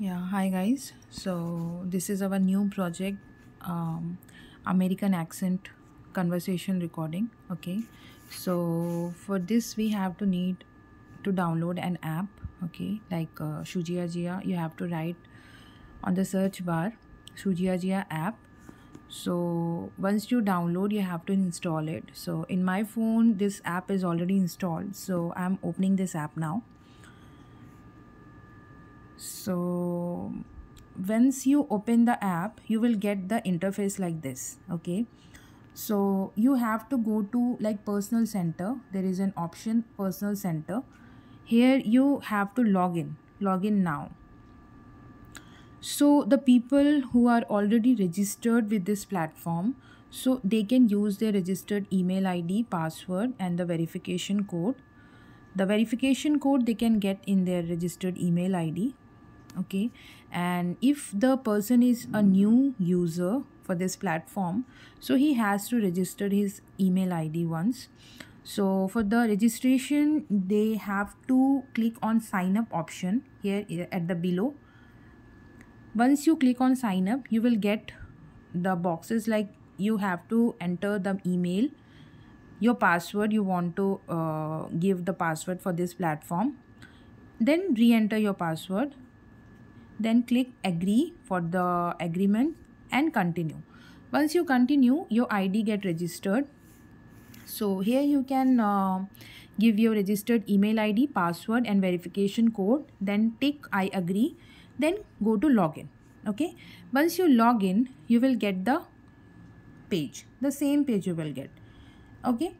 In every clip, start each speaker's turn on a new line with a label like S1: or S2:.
S1: Yeah, hi guys. So this is our new project, um, American accent conversation recording. Okay, so for this we have to need to download an app. Okay, like uh, Shujia Jia, you have to write on the search bar Shujia Jia app. So once you download, you have to install it. So in my phone, this app is already installed. So I'm opening this app now so once you open the app you will get the interface like this okay? So you have to go to like personal center. There is an option personal center. Here you have to log in. Log in now. So the people who are already registered with this platform so they can use their registered email id password and the verification code. The verification code they can get in their registered email id okay. And if the person is a new user for this platform so he has to register his email id once. So for the registration they have to click on sign up option here at the below. Once you click on sign up you will get the boxes like you have to enter the email your password you want to uh, give the password for this platform. Then re-enter your password then click agree for the agreement and continue. Once you continue your id get registered. So here you can uh, give your registered email id password and verification code then tick i agree then go to login okay? Once you log in you will get the page the same page you will get okay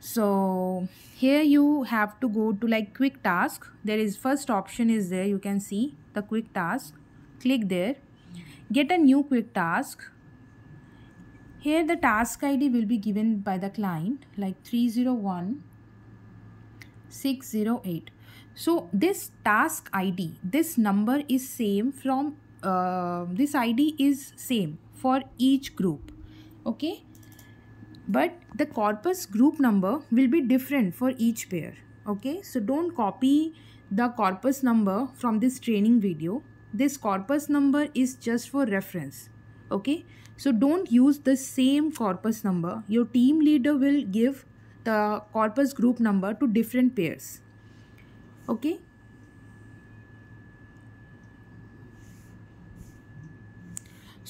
S1: so here you have to go to like quick task. There is first option is there. You can see the quick task. Click there. Get a new quick task. Here the task id will be given by the client like 301 608 so this task id this number is same from uh, this id is same for each group. Okay but the corpus group number will be different for each pair. Okay? So don't copy the corpus number from this training video. This corpus number is just for reference. Okay? So don't use the same corpus number. Your team leader will give the corpus group number to different pairs. Okay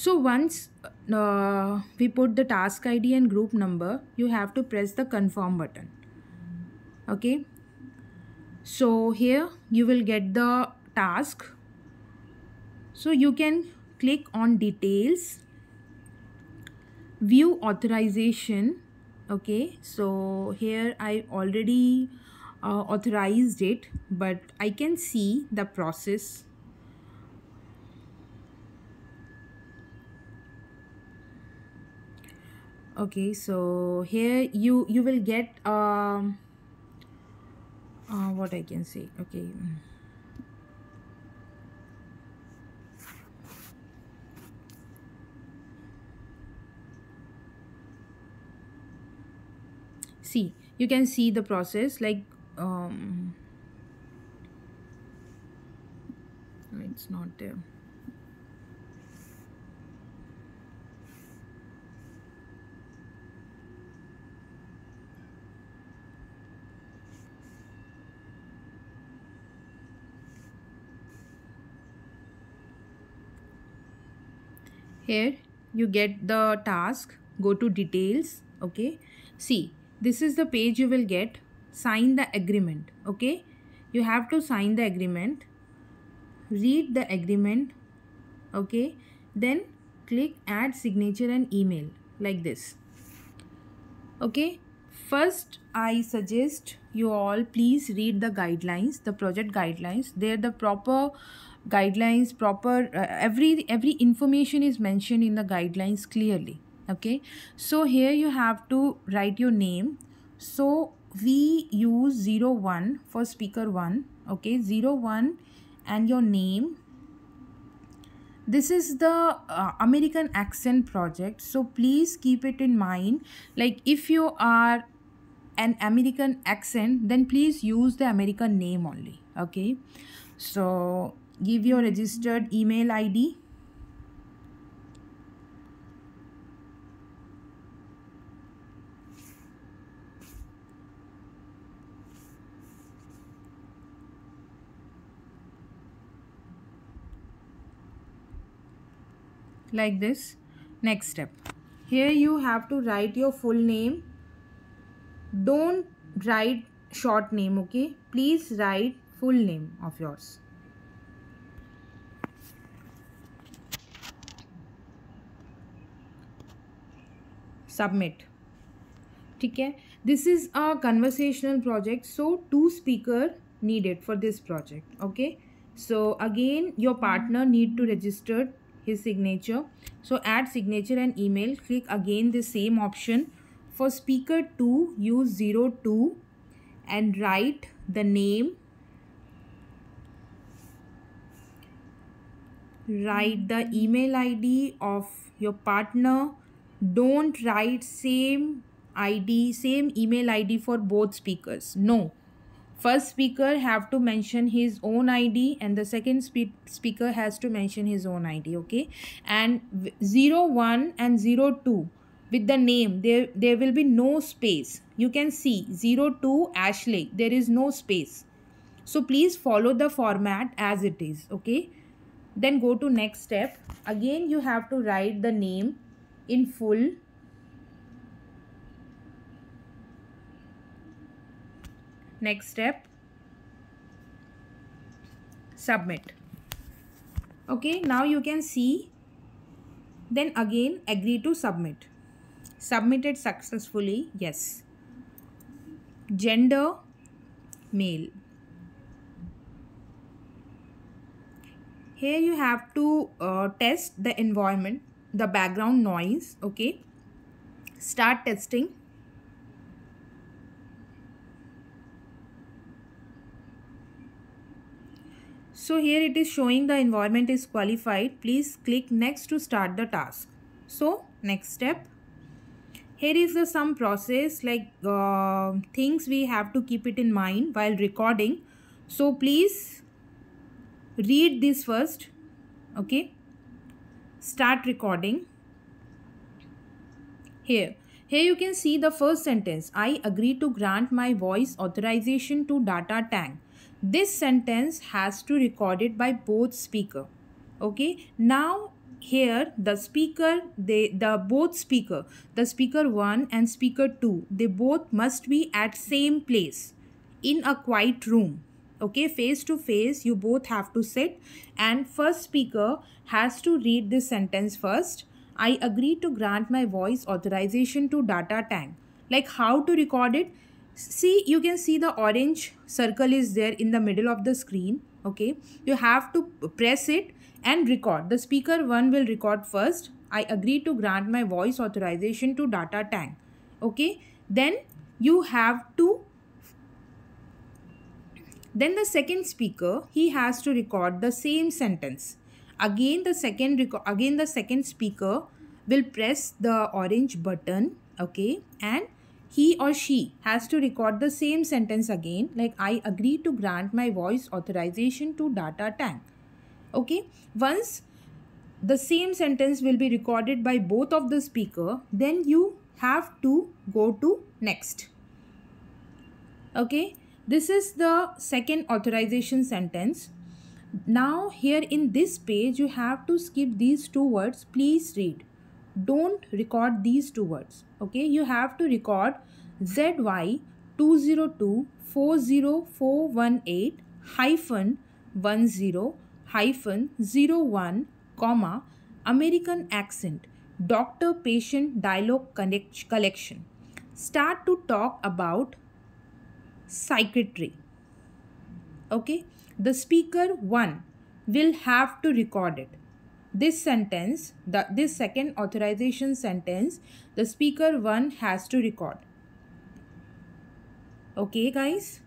S1: so once uh, we put the task id and group number you have to press the confirm button. Okay? So here you will get the task. So you can click on details view authorization. Okay? So here i already uh, authorized it but i can see the process okay so here you you will get um uh, what i can say okay. See you can see the process like um it's not there here you get the task go to details okay? See this is the page you will get. Sign the agreement okay? You have to sign the agreement. Read the agreement okay? Then click add signature and email like this okay? First i suggest you all please read the guidelines the project guidelines. They're the proper guidelines proper uh, every every information is mentioned in the guidelines clearly okay? So here you have to write your name. So we use 01 for speaker 1 okay? 01 and your name. This is the uh, american accent project. So please keep it in mind. Like if you are an american accent then please use the american name only okay? So give your registered email id like this. Next step. Here you have to write your full name. Don't write short name okay? Please write full name of yours submit ठीक है this is a conversational project so two speaker needed for this project okay so again your partner need to register his signature so add signature and email click again the same option for speaker 2 use 02 and write the name write the email id of your partner don't write same id same email id for both speakers. No. First speaker have to mention his own id and the second spe speaker has to mention his own id okay? And 01 and 02 with the name there there will be no space. You can see 02 ashley there is no space. So please follow the format as it is okay? Then go to next step. Again you have to write the name in full. Next step. Submit. Okay now you can see. Then again agree to submit. Submitted successfully yes. Gender male. Here you have to uh, test the environment the background noise okay start testing So here it is showing the environment is qualified. Please click next to start the task. So next step. Here is the some process like uh, things we have to keep it in mind while recording. So please read this first. Okay. Start recording. Here. Here you can see the first sentence. I agree to grant my voice authorization to Datatang this sentence has to record it by both speaker okay now here the speaker they the both speaker the speaker 1 and speaker 2 they both must be at same place in a quiet room okay face to face you both have to sit. And first speaker has to read this sentence first. I agree to grant my voice authorization to Datatang. Like how to record it? See you can see the orange circle is there in the middle of the screen. Okay you have to press it and record. The speaker one will record first. I agree to grant my voice authorization to Datatang. Okay then you have to then the second speaker he has to record the same sentence again the second again the second speaker will press the orange button okay and he or she has to record the same sentence again like I agree to grant my voice authorization to Datatang. Okay, once the same sentence will be recorded by both of the speaker then you have to go to next. Okay, this is the second authorization sentence. Now here in this page you have to skip these two words. Please read. Don't record these two words okay? You have to record zy 202 40418 hyphen 10 hyphen 01 comma american accent doctor patient dialogue connect collection. Start to talk about psychiatry okay the speaker 1 will have to record it this sentence, the, this second authorization sentence, the speaker 1 has to record. Okay guys?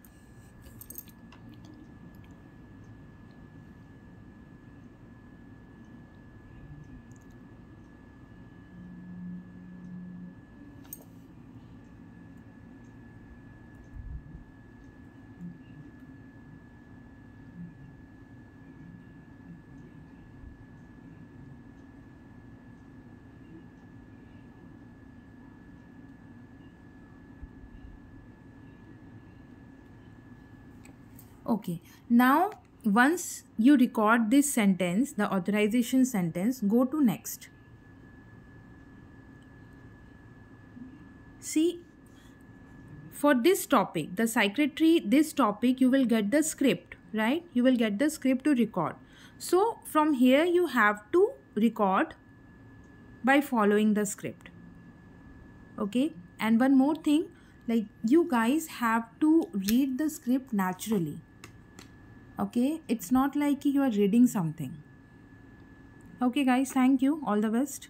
S1: Okay. Now once you record this sentence the authorization sentence go to next. See for this topic the psychiatry this topic you will get the script right? You will get the script to record. So from here you have to record by following the script. Okay? And one more thing like you guys have to read the script naturally okay? It's not like you are reading something. Okay guys thank you. All the best